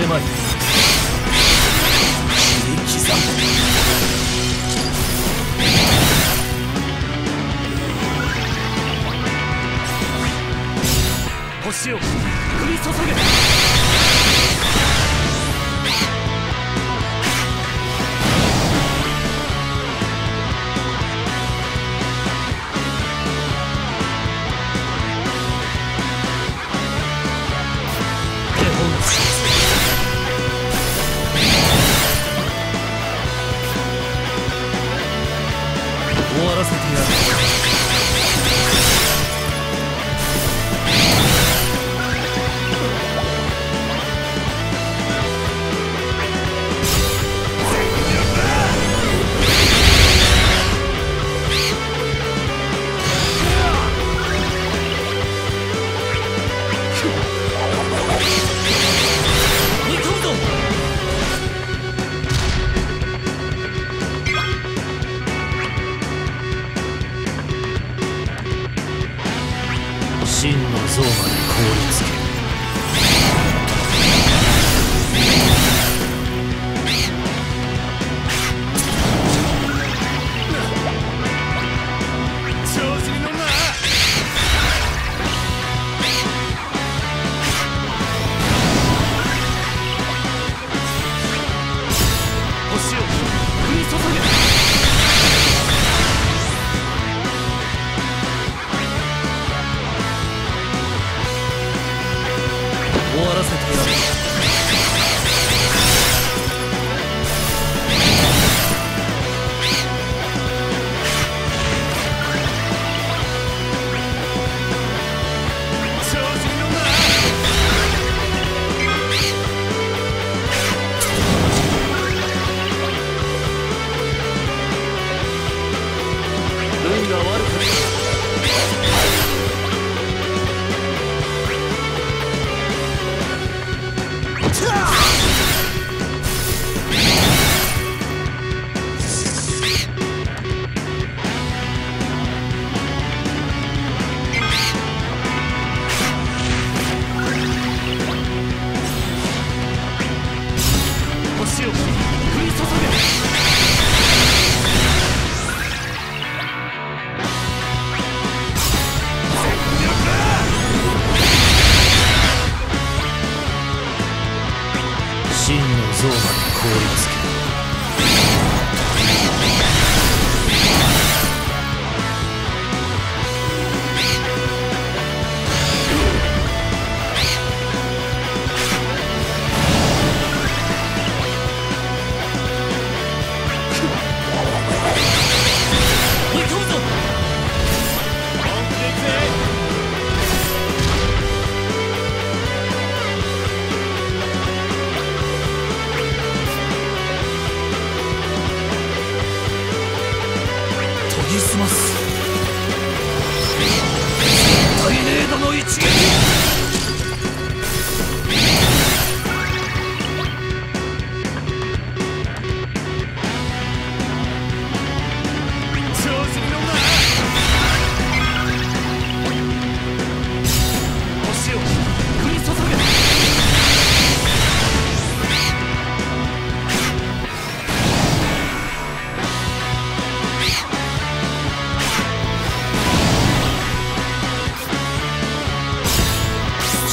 れまい。星を降り注げ。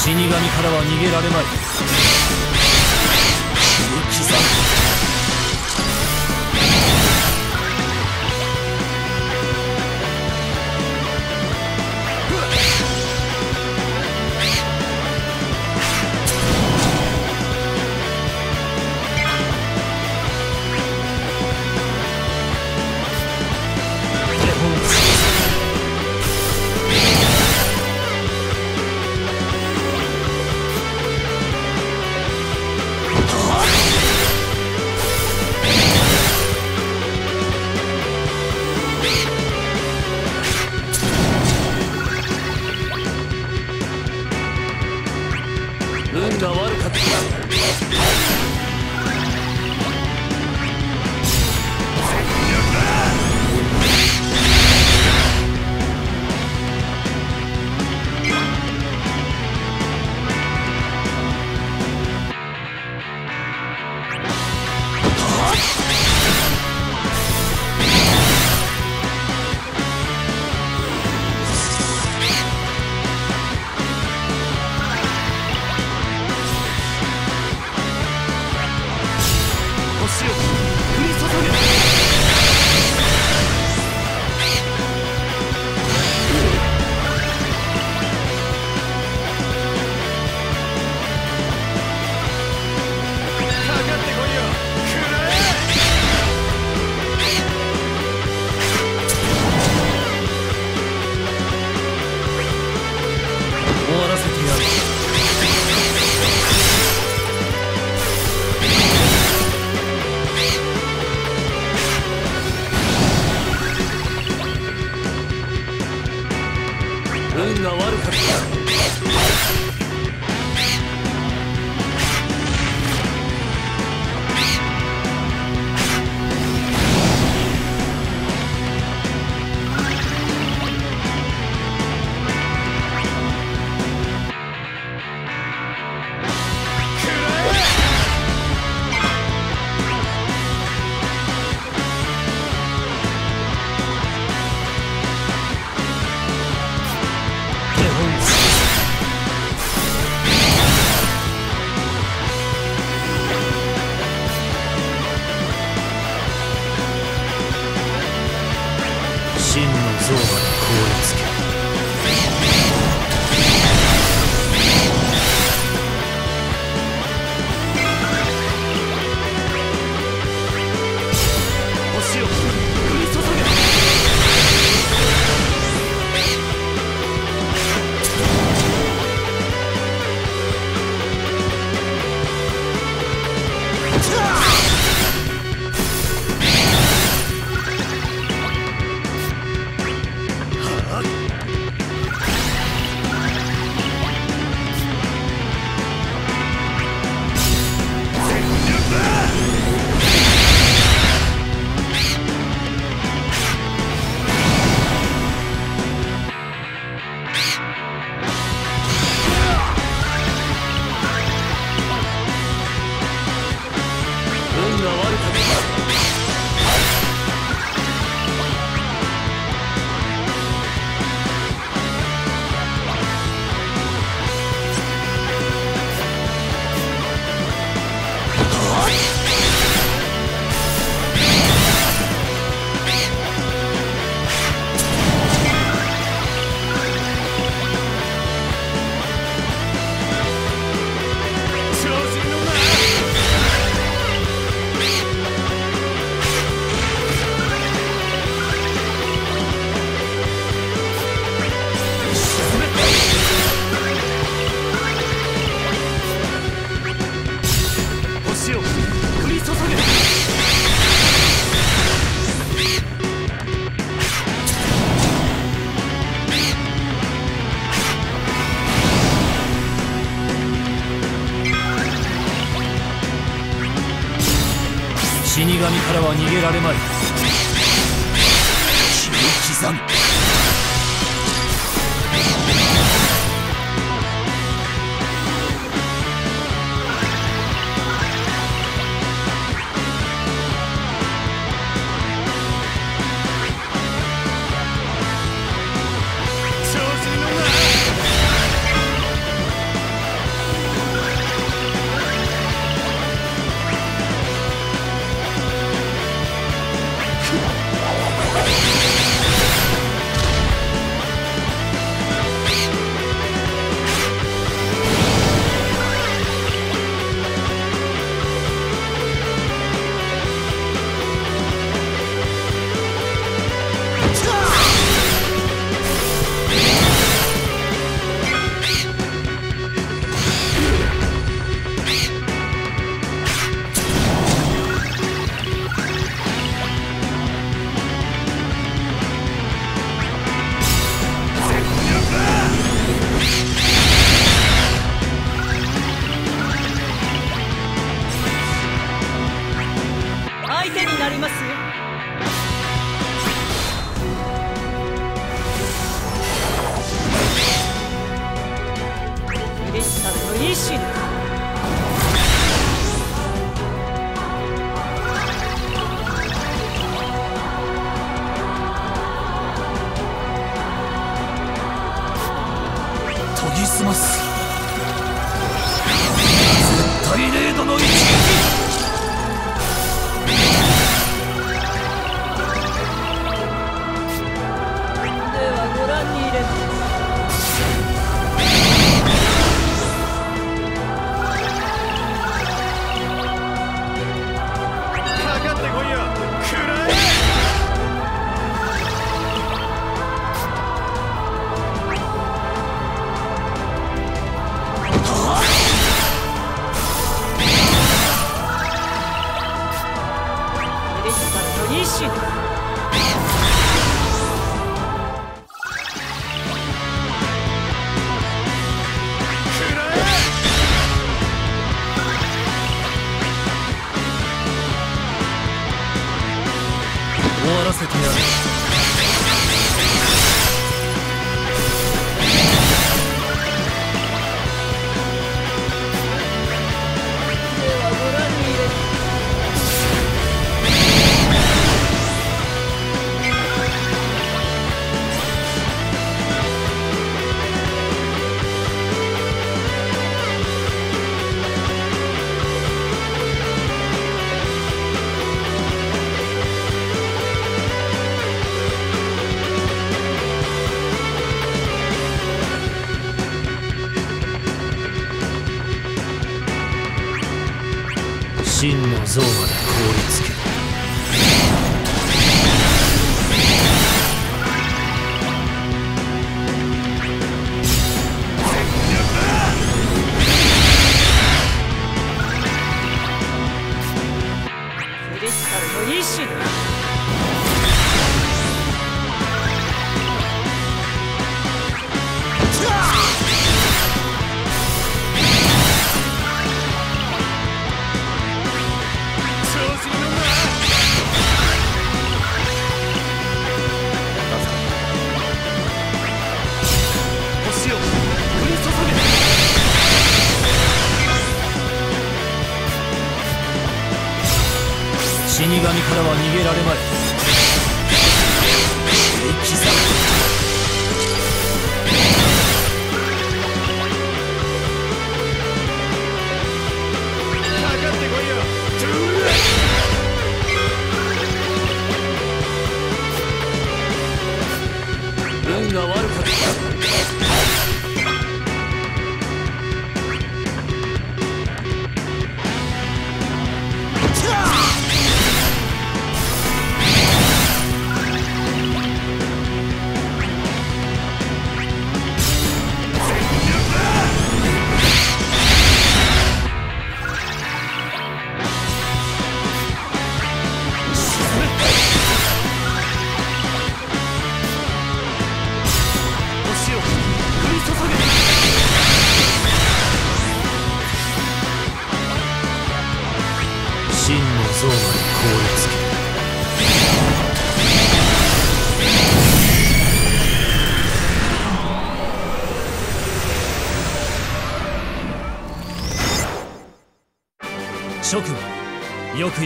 死神からは逃げられない。Yeah. からは逃げられまい。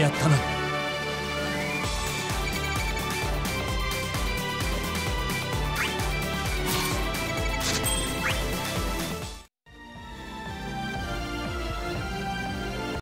やったな